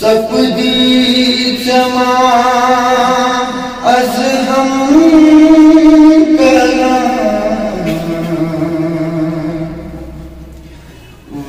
سپدی چما از ہم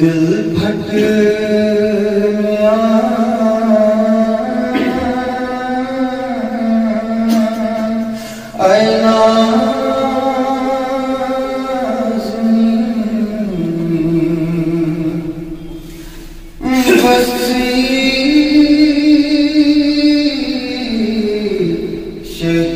दिल भटया Should